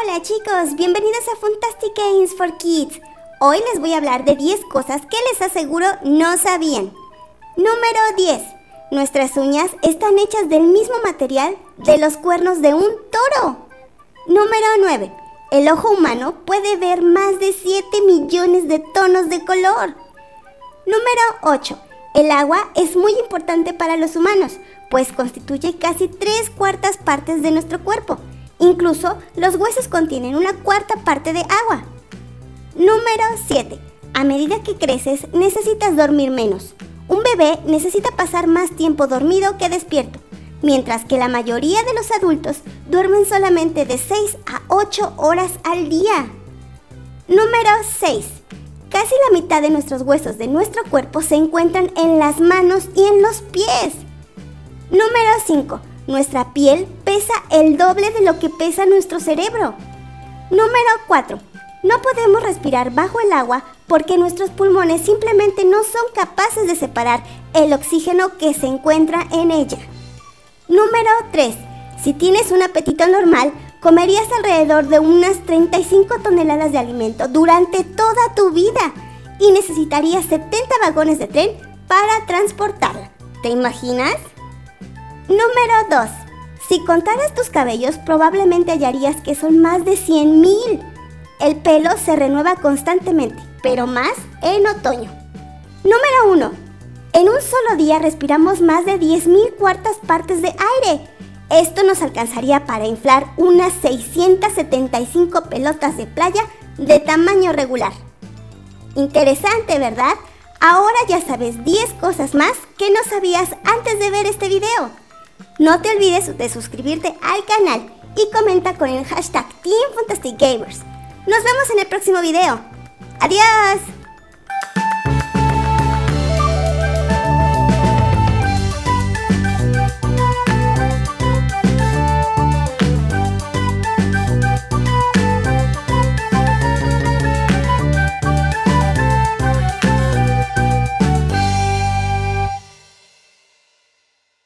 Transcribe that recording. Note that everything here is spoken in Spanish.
Hola chicos, bienvenidos a Fantastic Games for Kids. Hoy les voy a hablar de 10 cosas que les aseguro no sabían. Número 10. Nuestras uñas están hechas del mismo material de los cuernos de un toro. Número 9. El ojo humano puede ver más de 7 millones de tonos de color. Número 8. El agua es muy importante para los humanos, pues constituye casi tres cuartas partes de nuestro cuerpo. Incluso los huesos contienen una cuarta parte de agua. Número 7. A medida que creces necesitas dormir menos. Un bebé necesita pasar más tiempo dormido que despierto, mientras que la mayoría de los adultos duermen solamente de 6 a 8 horas al día. Número 6. Casi la mitad de nuestros huesos de nuestro cuerpo se encuentran en las manos y en los pies. Número 5. Nuestra piel pesa el doble de lo que pesa nuestro cerebro. Número 4. No podemos respirar bajo el agua porque nuestros pulmones simplemente no son capaces de separar el oxígeno que se encuentra en ella. Número 3. Si tienes un apetito normal, comerías alrededor de unas 35 toneladas de alimento durante toda tu vida y necesitarías 70 vagones de tren para transportarla. ¿Te imaginas? Número 2. Si contaras tus cabellos, probablemente hallarías que son más de 100.000. El pelo se renueva constantemente, pero más en otoño. Número 1. En un solo día respiramos más de 10.000 cuartas partes de aire. Esto nos alcanzaría para inflar unas 675 pelotas de playa de tamaño regular. Interesante, ¿verdad? Ahora ya sabes 10 cosas más que no sabías antes de ver este video. No te olvides de suscribirte al canal y comenta con el hashtag Team Fantastic Gamers. Nos vemos en el próximo video. ¡Adiós!